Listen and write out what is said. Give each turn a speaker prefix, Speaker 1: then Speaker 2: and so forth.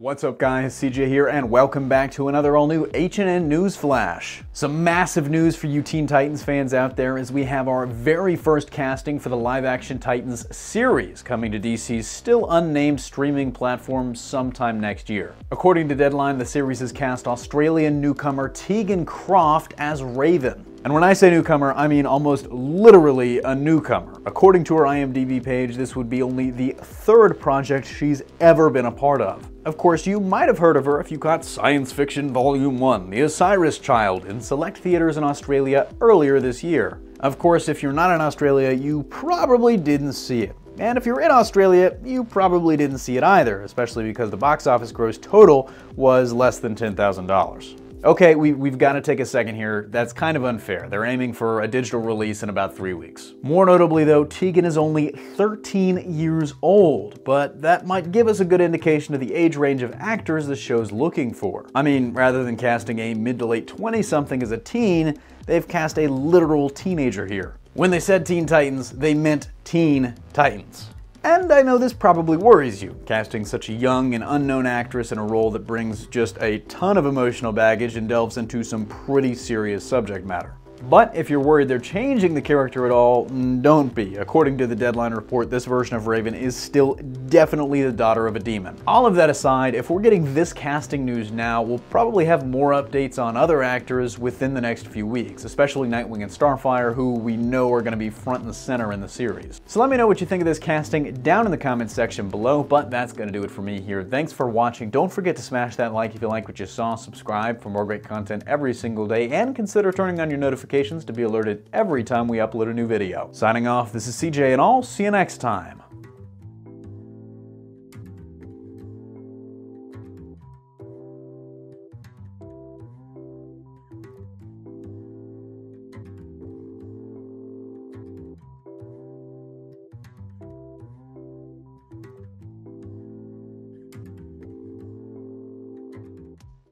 Speaker 1: What's up guys, CJ here and welcome back to another all new HNN News Flash. Some massive news for you Teen Titans fans out there as we have our very first casting for the live action Titans series coming to DC's still unnamed streaming platform sometime next year. According to Deadline, the series has cast Australian newcomer Teagan Croft as Raven. And when I say newcomer, I mean almost literally a newcomer. According to her IMDb page, this would be only the third project she's ever been a part of. Of course, you might have heard of her if you caught Science Fiction Volume 1, The Osiris Child, in select theaters in Australia earlier this year. Of course, if you're not in Australia, you probably didn't see it. And if you're in Australia, you probably didn't see it either, especially because the box office gross total was less than $10,000. Okay, we, we've got to take a second here. That's kind of unfair. They're aiming for a digital release in about three weeks. More notably, though, Teagan is only 13 years old, but that might give us a good indication of the age range of actors the show's looking for. I mean, rather than casting a mid to late 20 something as a teen, they've cast a literal teenager here. When they said Teen Titans, they meant Teen Titans. And I know this probably worries you, casting such a young and unknown actress in a role that brings just a ton of emotional baggage and delves into some pretty serious subject matter. But if you're worried they're changing the character at all, don't be. According to the Deadline report, this version of Raven is still definitely the daughter of a demon. All of that aside, if we're getting this casting news now, we'll probably have more updates on other actors within the next few weeks, especially Nightwing and Starfire, who we know are going to be front and center in the series. So let me know what you think of this casting down in the comments section below, but that's going to do it for me here. Thanks for watching. Don't forget to smash that like if you like what you saw, subscribe for more great content every single day, and consider turning on your notifications to be alerted every time we upload a new video. Signing off, this is CJ and I'll see you next time.